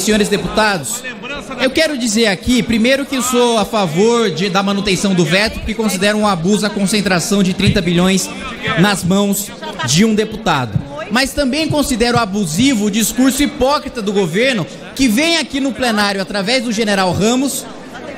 senhores deputados, eu quero dizer aqui, primeiro, que sou a favor de, da manutenção do veto, porque considero um abuso a concentração de 30 bilhões nas mãos de um deputado. Mas também considero abusivo o discurso hipócrita do governo que vem aqui no plenário, através do general Ramos,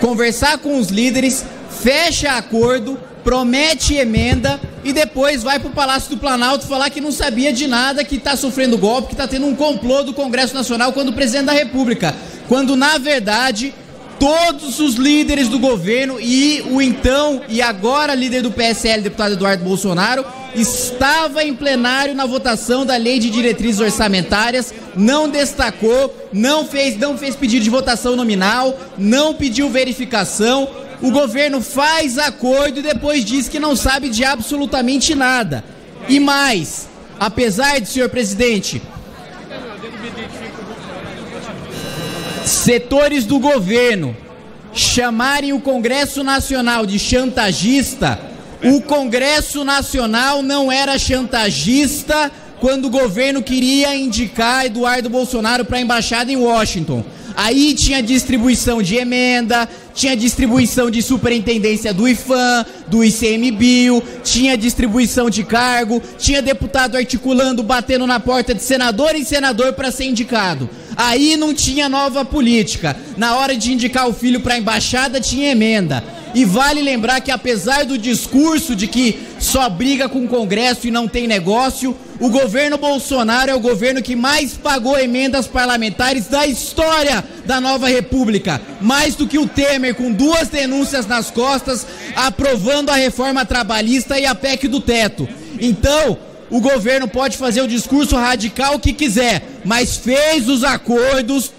conversar com os líderes, fecha acordo, promete emenda e depois vai para o Palácio do Planalto falar que não sabia de nada, que está sofrendo golpe, que está tendo um complô do Congresso Nacional quando o presidente da República. Quando, na verdade, todos os líderes do governo e o então e agora líder do PSL, deputado Eduardo Bolsonaro, estava em plenário na votação da Lei de Diretrizes Orçamentárias, não destacou, não fez, não fez pedido de votação nominal, não pediu verificação, o governo faz acordo e depois diz que não sabe de absolutamente nada. E mais, apesar de, senhor presidente, setores do governo chamarem o Congresso Nacional de chantagista, o Congresso Nacional não era chantagista quando o governo queria indicar Eduardo Bolsonaro para a embaixada em Washington. Aí tinha distribuição de emenda, tinha distribuição de superintendência do IFAM, do ICMBio, tinha distribuição de cargo, tinha deputado articulando, batendo na porta de senador em senador para ser indicado. Aí não tinha nova política. Na hora de indicar o filho para a embaixada, tinha emenda. E vale lembrar que, apesar do discurso de que só briga com o Congresso e não tem negócio, o governo Bolsonaro é o governo que mais pagou emendas parlamentares da história da nova República. Mais do que o Temer, com duas denúncias nas costas, aprovando a reforma trabalhista e a PEC do teto. Então, o governo pode fazer o discurso radical que quiser, mas fez os acordos,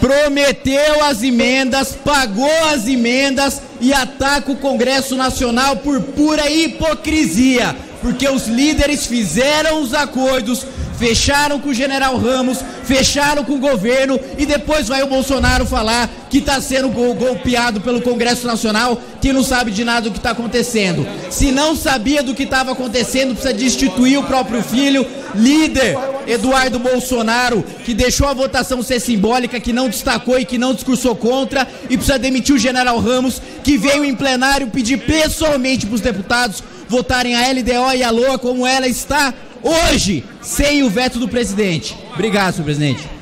prometeu as emendas, pagou as emendas e ataca o Congresso Nacional por pura hipocrisia, porque os líderes fizeram os acordos, fecharam com o general Ramos, fecharam com o governo e depois vai o Bolsonaro falar que está sendo golpeado pelo Congresso Nacional, que não sabe de nada do que está acontecendo. Se não sabia do que estava acontecendo, precisa destituir o próprio filho, líder Eduardo Bolsonaro, que deixou a votação ser simbólica, que não destacou e que não discursou contra, e precisa demitir o general Ramos, que veio em plenário pedir pessoalmente para os deputados votarem a LDO e a LOA como ela está hoje, sem o veto do presidente. Obrigado, senhor presidente.